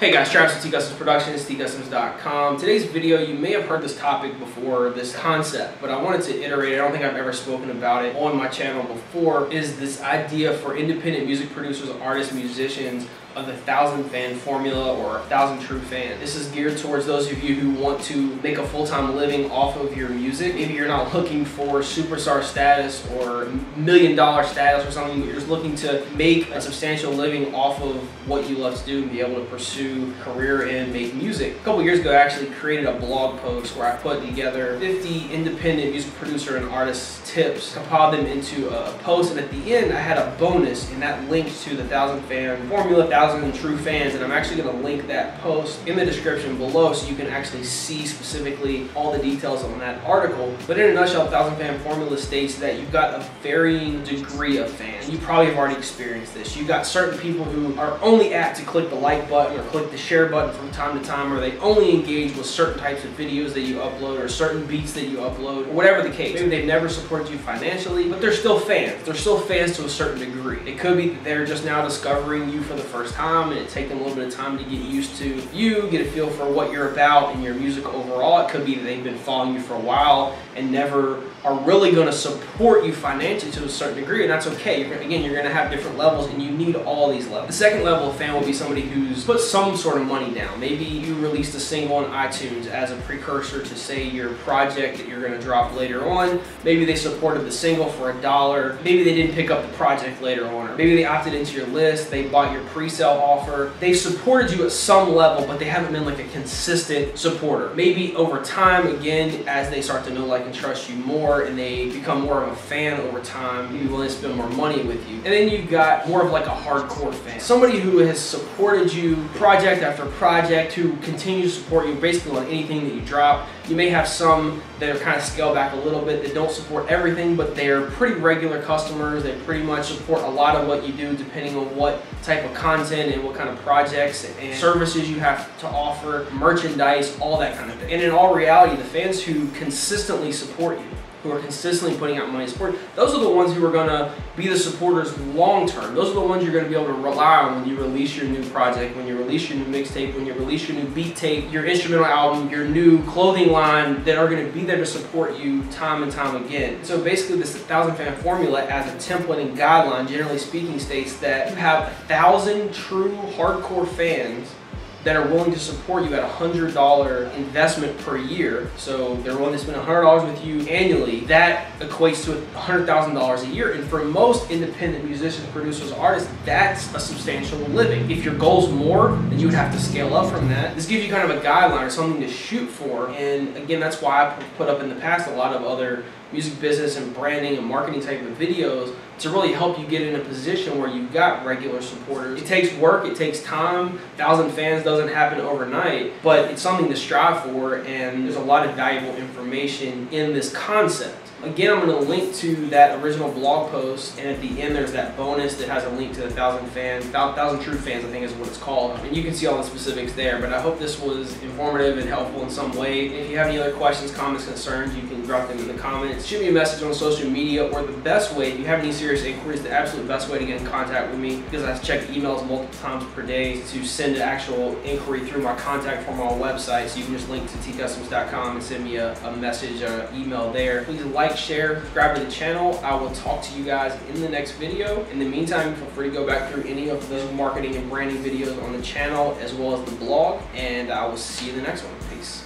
Hey guys, Travis with T Customs Productions, tcustomz.com. Today's video, you may have heard this topic before, this concept, but I wanted to iterate, I don't think I've ever spoken about it on my channel before, is this idea for independent music producers, artists, musicians, of the thousand fan formula or a thousand true fans. This is geared towards those of you who want to make a full-time living off of your music. Maybe you're not looking for superstar status or million dollar status or something, you're just looking to make a substantial living off of what you love to do and be able to pursue a career and make music. A couple years ago I actually created a blog post where I put together 50 independent music producer and artist tips, compiled them into a post and at the end I had a bonus and that linked to the thousand fan formula, 1,000 true fans, and I'm actually going to link that post in the description below so you can actually see specifically all the details on that article. But in a nutshell, 1,000 fan formula states that you've got a varying degree of fans. You probably have already experienced this. You've got certain people who are only apt to click the like button or click the share button from time to time, or they only engage with certain types of videos that you upload or certain beats that you upload, or whatever the case. Maybe they've never supported you financially, but they're still fans. They're still fans to a certain degree. It could be that they're just now discovering you for the first first time and it take them a little bit of time to get used to you, get a feel for what you're about and your music overall. It could be that they've been following you for a while and never are really going to support you financially to a certain degree, and that's okay. You're, again, you're going to have different levels, and you need all these levels. The second level of fan will be somebody who's put some sort of money down. Maybe you released a single on iTunes as a precursor to, say, your project that you're going to drop later on. Maybe they supported the single for a dollar. Maybe they didn't pick up the project later on, or maybe they opted into your list. They bought your offer. They supported you at some level, but they haven't been like a consistent supporter. Maybe over time, again, as they start to know, like, and trust you more, and they become more of a fan over time, maybe willing to spend more money with you. And then you've got more of like a hardcore fan. Somebody who has supported you project after project, who continues to support you basically on anything that you drop. You may have some that are kind of scaled back a little bit that don't support everything, but they're pretty regular customers. They pretty much support a lot of what you do depending on what type of content and what kind of projects and services you have to offer, merchandise, all that kind of thing. And in all reality, the fans who consistently support you who are consistently putting out money support, those are the ones who are going to be the supporters long term. Those are the ones you're going to be able to rely on when you release your new project, when you release your new mixtape, when you release your new beat tape, your instrumental album, your new clothing line that are going to be there to support you time and time again. So basically this 1,000 fan formula as a template and guideline, generally speaking, states that you have a thousand true hardcore fans that are willing to support you at a $100 investment per year. So they're willing to spend a $100 with you annually. That equates to a $100,000 a year. And for most independent musicians, producers, artists, that's a substantial living. If your goal's more, then you would have to scale up from that. This gives you kind of a guideline or something to shoot for. And again, that's why I put up in the past a lot of other music business and branding and marketing type of videos to really help you get in a position where you've got regular supporters. It takes work, it takes time. Thousand fans doesn't happen overnight, but it's something to strive for and there's a lot of valuable information in this concept. Again, I'm going to link to that original blog post, and at the end there's that bonus that has a link to the Thousand Fans, Thousand True Fans, I think is what it's called. And you can see all the specifics there, but I hope this was informative and helpful in some way. If you have any other questions, comments, concerns, you can drop them in the comments. Shoot me a message on social media, or the best way, if you have any serious inquiries, the absolute best way to get in contact with me, because I check emails multiple times per day to send an actual inquiry through my contact form on my website, so you can just link to tcustomz.com and send me a, a message or email there. Please like like, share, subscribe to the channel. I will talk to you guys in the next video. In the meantime, feel free to go back through any of the marketing and branding videos on the channel as well as the blog, and I will see you in the next one. Peace.